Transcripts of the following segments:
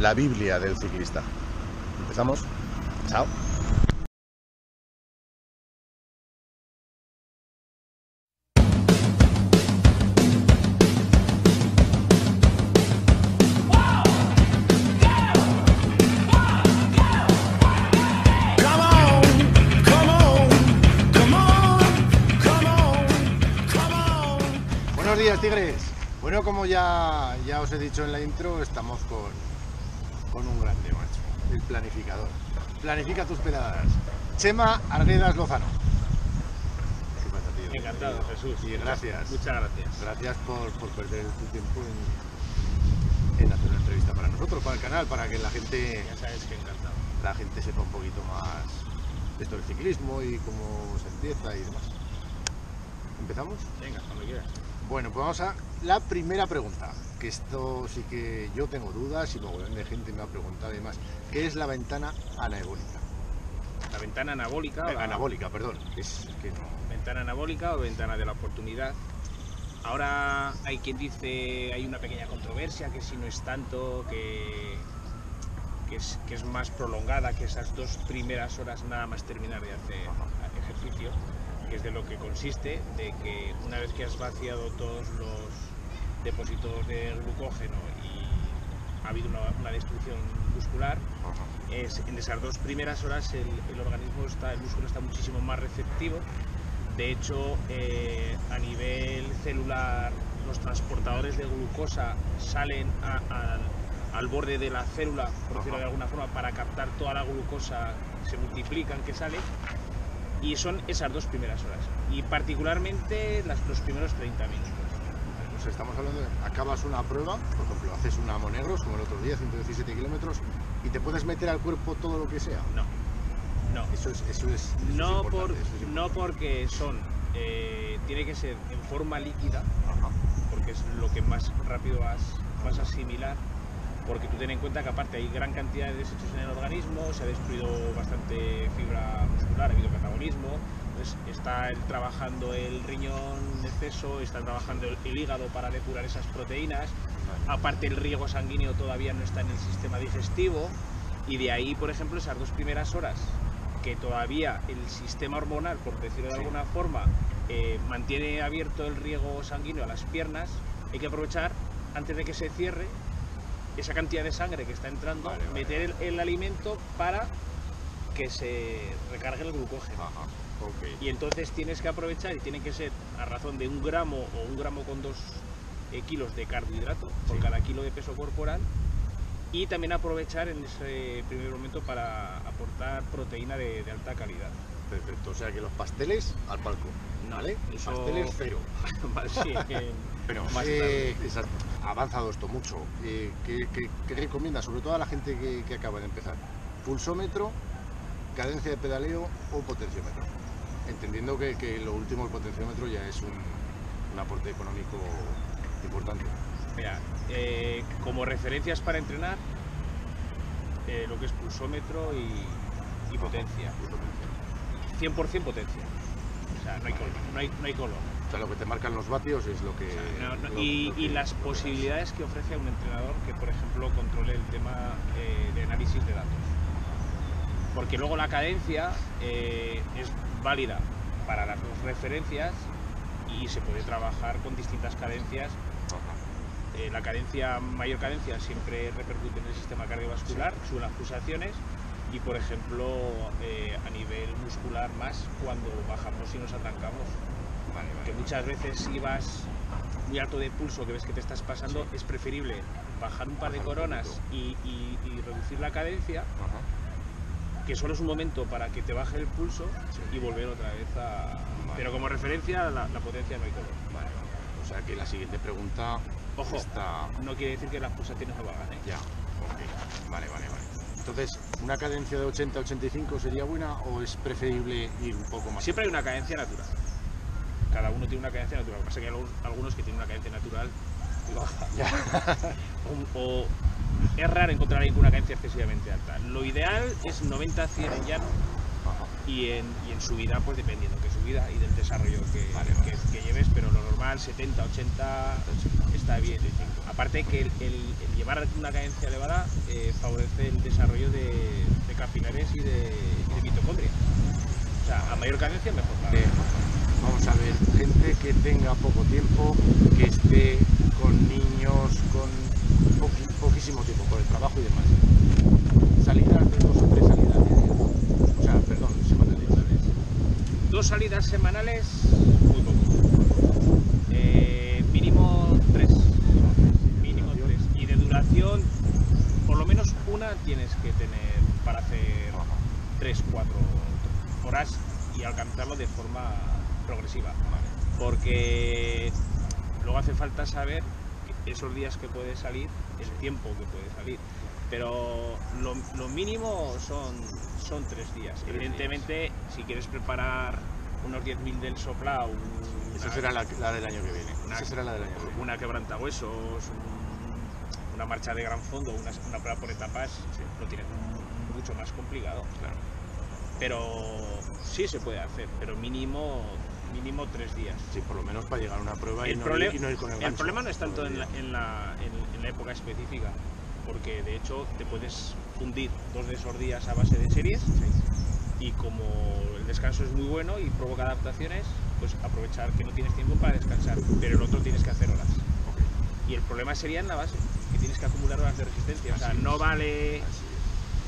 la Biblia del ciclista. Empezamos. Chao. Buenos días, tigres. Bueno, como ya, ya os he dicho en la intro, estamos con, con un grande, macho. El planificador. Planifica tus pedadas. Chema Arguedas Lozano. ¿Qué pasa, tío? Encantado, Jesús. Y gracias. Muchas gracias. Gracias por, por perder tu tiempo en, en hacer una entrevista para nosotros, para el canal, para que la gente, Ya sabes que encantado. la gente sepa un poquito más de esto del ciclismo y cómo se empieza y demás. ¿Empezamos? Venga, cuando quieras. Bueno, pues vamos a la primera pregunta, que esto sí que yo tengo dudas y mogollón de gente me ha preguntado y demás. ¿Qué es la ventana anabólica? La ventana anabólica. Eh, la- anabólica, perdón. Es que no. Ventana anabólica o ventana de la oportunidad. Ahora hay quien dice, hay una pequeña controversia, que si no es tanto, que, que, es, que es más prolongada que esas dos primeras horas nada más terminar de hacer ejercicio, que es de lo que consiste, de que una vez que has vaciado todos los depósitos de glucógeno y ha habido una, una destrucción muscular, es, en esas dos primeras horas el, el organismo está, el músculo está muchísimo más receptivo. De hecho, eh, a nivel celular, los transportadores de glucosa salen a- a- al borde de la célula, por decirlo de alguna forma, para captar toda la glucosa, se multiplican que sale. Y son esas dos primeras horas. Y particularmente las, los primeros 30 minutos. Pues estamos hablando de, acabas una prueba, por ejemplo, haces una Monegros, como el otro día, 117 kilómetros, y te puedes meter al cuerpo todo lo que sea. No, no. Eso es, eso es, eso es No, importante, por, eso es no porque son, eh, tiene que ser en forma líquida, Ajá. porque es lo que más rápido vas, vas a asimilar, porque tú ten en cuenta que aparte hay gran cantidad de desechos en el organismo, se ha destruido bastante fibra muscular, ha habido catabolismo, entonces está el- trabajando el riñón en exceso, está trabajando el, el hígado para depurar esas proteínas, aparte el riego sanguíneo todavía no está en el sistema digestivo, y de ahí, por ejemplo, esas dos primeras horas que todavía el sistema hormonal, por decirlo de Sí. alguna forma, eh, mantiene abierto el riego sanguíneo a las piernas, hay que aprovechar antes de que se cierre esa cantidad de sangre que está entrando, Vale, vale, meter el, el alimento para que se recargue el glucógeno. Ajá. Y entonces tienes que aprovechar y tiene que ser a razón de un gramo o un gramo con dos eh, kilos de carbohidrato por Sí. cada kilo de peso corporal. Y también aprovechar en ese primer momento para aportar proteína de, de alta calidad. Perfecto. O sea que los pasteles al palco. No, ¿Vale? eso- Pasteles cero. Vale, sí, eh, Bueno, Más eh, exacto. ha avanzado esto mucho. Eh, ¿qué, qué, qué recomiendas, sobre todo a la gente que, que acaba de empezar? ¿Pulsómetro, cadencia de pedaleo o potenciómetro? Entendiendo que, que lo último, el potenciómetro, ya es un, un aporte económico importante. Mira, eh, como referencias para entrenar, lo que es pulsómetro y, y potencia. Y potencia. 100% potencia. O sea, no hay color. No hay, no hay color. O sea, lo que te marcan los vatios es lo que... O sea, no- no- lo- y, lo y que- las posibilidades que ofrece a un entrenador que, por ejemplo, controle el tema eh, de análisis de datos. Porque luego la cadencia eh, es válida para las dos referencias y se puede trabajar con distintas cadencias. Eh, la cadencia, mayor cadencia siempre repercute en el sistema cardiovascular, suben las pulsaciones y, por ejemplo, eh, a nivel muscular más cuando bajamos y nos atrancamos Vale, vale. que muchas veces si vas muy alto de pulso, que ves que te estás pasando, Sí. es preferible bajar un par de coronas y, y- y reducir la cadencia, Ajá. que solo es un momento para que te baje el pulso Sí. y volver otra vez a... Vale. Pero como referencia, la, la potencia no hay color. Vale. O sea que la siguiente pregunta Ojo, está... no quiere decir que las pulsaciones no valgan, ¿eh? Ya, ok. Vale, vale, vale. Entonces, ¿una cadencia de 80-85 sería buena o es preferible ir un poco más? Siempre hay una cadencia natural. Cada uno tiene una cadencia natural. Lo que pasa es que hay algunos, que tienen una cadencia natural baja. O, o es raro encontrar alguien con una cadencia excesivamente alta. Lo ideal es 90-100 en llano y en, y en subida, pues dependiendo que subida y del desarrollo que, Vale, vale. que- que lleves, pero lo normal 70, 80 es está bien. Aparte que el, el- el llevar una cadencia elevada eh, favorece el desarrollo de, de capilares y de, de mitocondria. O sea, a mayor cadencia mejor. claro. Eh, vamos a ver, gente que tenga poco tiempo, que esté con niños, con poqui- poquísimo tiempo, por el trabajo y demás. Salidas de dos o tres salidas diarias. O sea, perdón, semanales. Dos salidas semanales, muy poco. Eh, mínimo tres. Mínimo tres. Y por lo menos una tienes que tener para hacer tres, cuatro horas y alcanzarlo de forma progresiva. Porque luego hace falta saber esos días que puedes salir, el tiempo que puedes salir. Pero lo, lo mínimo son, son tres días. Tres Evidentemente, si quieres preparar unos 10.000 del sopla, un- Esa una- será la, la del año que viene. Una- Esa será la del año que viene. una quebrantahuesos, un- una marcha de gran fondo, una, una prueba por etapas, lo tienes mu- mucho más complicado. Claro. Pero sí se puede hacer, pero mínimo mínimo tres días. Sí, por lo menos para llegar a una prueba y, El, no, ir, y no ir con el el gancho problema no es tanto el en la, en, la, en- en la época específica, porque de hecho te puedes fundir dos de esos días a base de series y como el descanso es muy bueno y provoca adaptaciones, pues aprovechar que no tienes tiempo para descansar, pero el otro tienes que hacer horas. Y el problema sería en la base, tienes que acumular horas de resistencia. O sea, no vale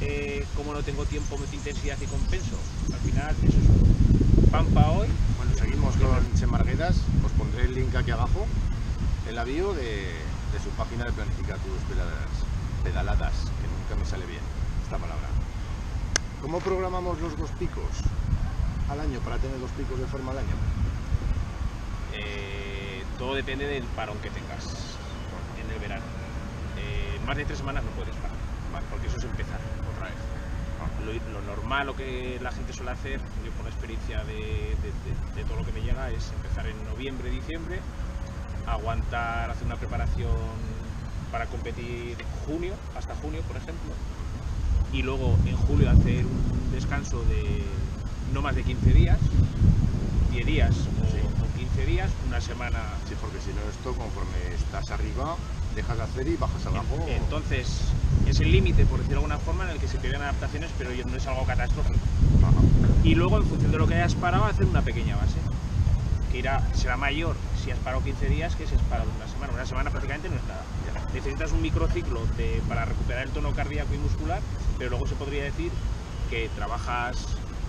eh, como no tengo tiempo, meto intensidad y compenso. Al final, eso es pampa hoy. Bueno, seguimos con Semargueras. Os pondré el link aquí abajo en la bio de, de su página de Planifica tus pedaladas, pedaladas, que nunca me sale bien esta palabra. ¿Cómo programamos los dos picos al año para tener dos picos de forma al año? Eh, todo depende del parón que tengas en el verano. Más de tres semanas no puedes parar, Vale. porque eso es empezar otra vez. Lo, lo normal, lo que la gente suele hacer, yo por la experiencia de, de- de- de todo lo que me llega, es empezar en noviembre, diciembre, aguantar, hacer una preparación para competir junio, hasta junio, por ejemplo, y luego en julio hacer un descanso de no más de 15 días, 10 días o, Sí. o 15 días, una semana. Sí, porque si no esto, conforme estás arriba, dejas de hacer y bajas abajo. Entonces, es el límite, por decirlo de alguna forma, en el que se pierden adaptaciones, pero no es algo catastrófico. Ajá. Y luego, en función de lo que hayas parado, hacer una pequeña base. Que irá, será mayor si has parado 15 días que si has parado una semana. Una semana prácticamente no es nada. Necesitas un microciclo de, para recuperar el tono cardíaco y muscular, pero luego se podría decir que trabajas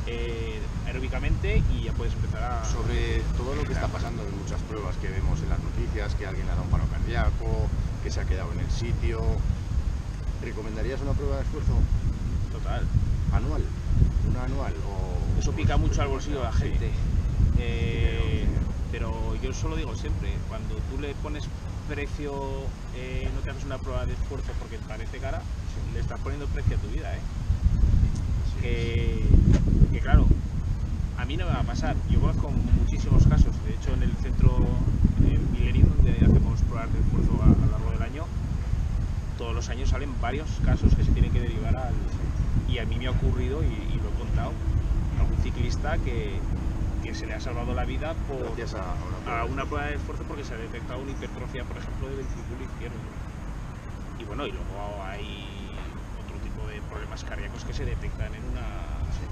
eh, aeróbicamente y ya puedes empezar a... sobre todo lo que está pasando en muchas pruebas que vemos en las noticias, que alguien ha dado un paro cardíaco, que se ha quedado en el sitio. ¿Recomendarías una prueba de esfuerzo Total. anual? ¿Una anual? O, Eso pica mucho al bolsillo de la Sí. gente. Eh, pero yo solo digo siempre, cuando tú le pones precio, eh, no te haces una prueba de esfuerzo porque te parece cara, le estás poniendo precio a tu vida, ¿eh? Sí. que, que claro, a mí no me va a pasar. Yo conozco muchísimos casos. De hecho, en el centro eh, Millennium, donde hacemos pruebas de esfuerzo a, a lo largo del año, todos los años salen varios casos que se tienen que derivar al. Y a mí me ha ocurrido, y, y lo he contado, algún ciclista que, que se le ha salvado la vida por, Gracias a, a una prueba a de una prueba de esfuerzo porque se ha detectado una hipertrofia, por ejemplo, del ventrículo izquierdo. Y bueno, y luego hay otro tipo de problemas cardíacos que se detectan en una...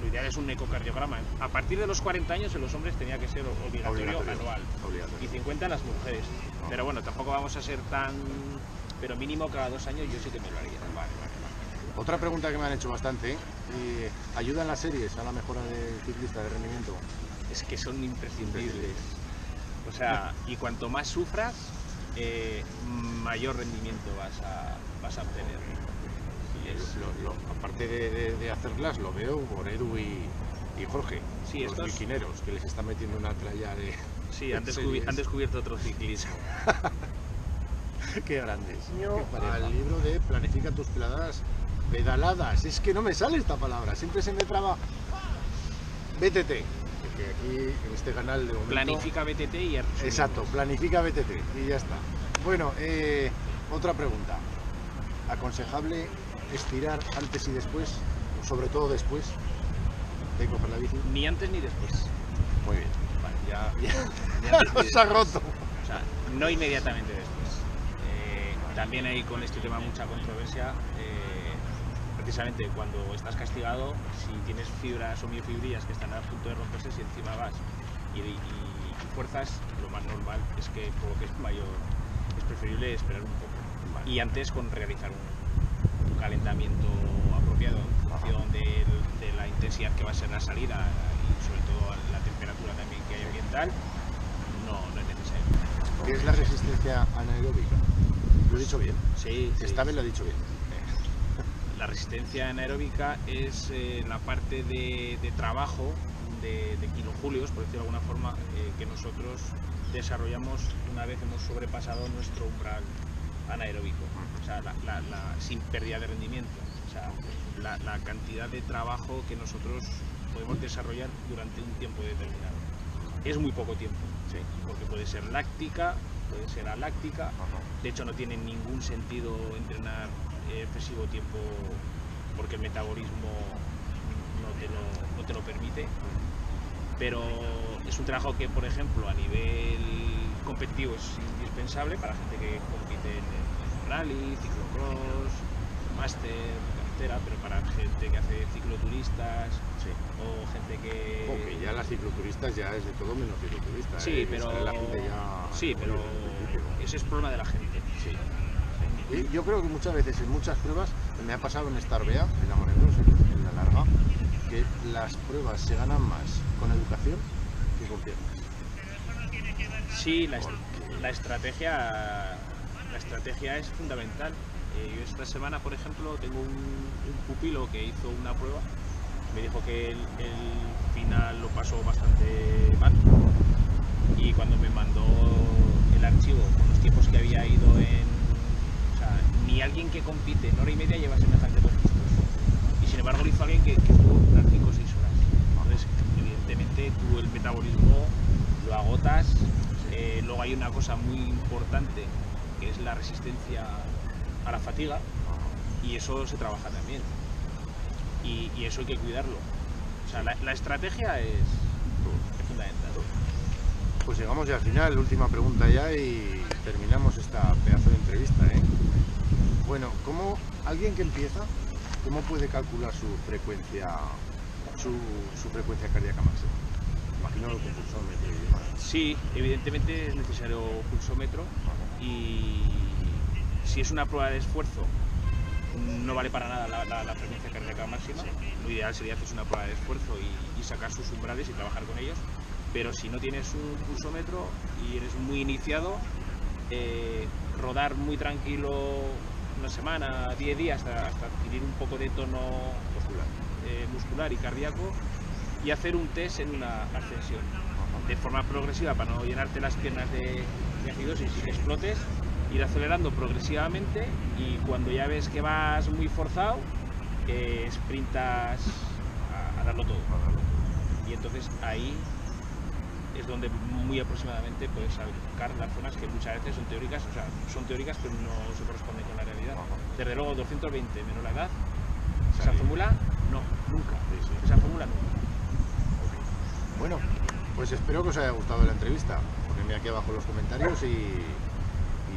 Lo ideal es un ecocardiograma. A partir de los 40 años en los hombres tenía que ser obligatorio, Obligatorio. anual obligatorio. y 50 en las mujeres. Pero bueno, tampoco vamos a ser tan... Pero mínimo cada dos años yo sí que me lo haría. Vale, vale, vale. Otra pregunta que me han hecho bastante, eh, ¿ayudan las series a la mejora del ciclista de rendimiento? Es que son imprescindibles. O sea, y cuanto más sufras, eh, mayor rendimiento vas a, vas a obtener. Y es- Lo- lo- aparte de, de- de hacerlas, lo veo por Edu y, y Jorge, Sí, los estos- que les están metiendo una tralla de... Sí, han descubierto otro ciclismo. ¡Qué grandes! Al libro de Planifica tus pedaladas, pedaladas, es que no me sale esta palabra, siempre se me traba... BTT, que aquí en este canal de momento... Planifica BTT y resumimos. Exacto, planifica BTT y ya está. Bueno, eh, otra pregunta. ¿Aconsejable estirar antes y después, sobre todo después de coger la bici? Ni antes ni después. Muy bien, vale, ya, ya, ya ni nos ha roto. O sea, no inmediatamente después. También hay con este tema mucha controversia. eh, precisamente cuando estás castigado, si tienes fibras o miofibrillas que están a punto de romperse, si encima vas y, y- y fuerzas, lo más normal es que provoques mayor. Es preferible esperar un poco. Vale. Y antes con realizar un, un calentamiento apropiado en función del- de la intensidad que va a ser la salida y sobre todo la temperatura también que hay ambiental, no, no es necesario. ¿Qué es la resistencia anaeróbica? Lo he dicho bien. Sí, sí. Esta vez lo he dicho bien. La resistencia anaeróbica es eh, la parte de, de trabajo de, de kilojulios, por decirlo de alguna forma, eh, que nosotros desarrollamos una vez hemos sobrepasado nuestro umbral anaeróbico, o sea, la- la- la- sin pérdida de rendimiento. O sea, la, la cantidad de trabajo que nosotros podemos desarrollar durante un tiempo determinado. Es muy poco tiempo, Sí. porque puede ser láctica, puede ser aláctica, de hecho, no tiene ningún sentido entrenar eh, excesivo tiempo porque el metabolismo no te lo, no te lo permite. Pero es un trabajo que, por ejemplo, a nivel competitivo es indispensable para gente que compite en rally, ciclocross, máster, carretera, pero para gente que hace cicloturistas Sí. o gente que... Ojo, que ya las cicloturistas ya es de todo menos cicloturista. Sí, ¿eh? pero... Sale la gente ya- Sí, pero ese es problema de la gente. Sí. Y Yo creo que muchas veces en muchas pruebas, me ha pasado en Starbea, en la en la larga, que las pruebas se ganan más con educación que con piernas. Sí, la, est- la estrategia la estrategia es fundamental. Eh, yo esta semana, por ejemplo, tengo un, pupilo que hizo una prueba. Me dijo que el, el final lo pasó bastante mal. Y cuando me mandó el archivo con los tiempos que había ido en... O sea, ni alguien que compite en hora y media lleva semejante registros. Y sin embargo lo hizo alguien que, que estuvo unas 5 o 6 horas. Entonces, evidentemente, tú el metabolismo lo agotas. Eh, luego hay una cosa muy importante que es la resistencia a la fatiga y eso se trabaja también. Y, y eso hay que cuidarlo. O sea, la, la estrategia es, es fundamental. Pues llegamos ya al final, última pregunta ya y terminamos esta pedazo de entrevista. ¿eh? Bueno, ¿cómo alguien que empieza, cómo puede calcular su frecuencia, su, su frecuencia cardíaca máxima? Imagino con pulsómetro y demás. Sí, evidentemente es necesario pulsómetro y si es una prueba de esfuerzo no vale para nada la, la- la frecuencia cardíaca máxima. Lo ideal sería hacer una prueba de esfuerzo y, y sacar sus umbrales y trabajar con ellos. Pero si no tienes un pulsómetro y eres muy iniciado, eh, rodar muy tranquilo una semana, 10 días hasta, hasta adquirir un poco de tono Muscular. eh, muscular y cardíaco y hacer un test en una ascensión de forma progresiva para no llenarte las piernas de, de acidosis y que explotes, ir acelerando progresivamente y cuando ya ves que vas muy forzado, eh, sprintas a, a darlo todo. Y entonces ahí es donde muy aproximadamente puedes sacar las zonas que muchas veces son teóricas, o sea, son teóricas pero no se corresponden con la realidad. Desde luego 220 menos la edad, esa fórmula no, nunca. Esa fórmula nunca. Bueno, pues espero que os haya gustado la entrevista. Ponedme aquí abajo los comentarios y,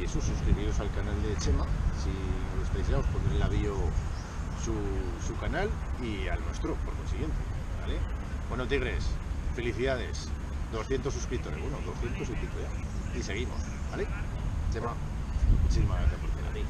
y eso, suscribiros al canal de Chema, si no lo estáis ya, os pondré pues en la bio su, su canal y al nuestro, por consiguiente, ¿vale? Bueno, Tigres, felicidades, 200 suscriptores, eh, bueno, 200 y pico ya, y seguimos, ¿vale? Chema, muchísimas gracias por tener aquí.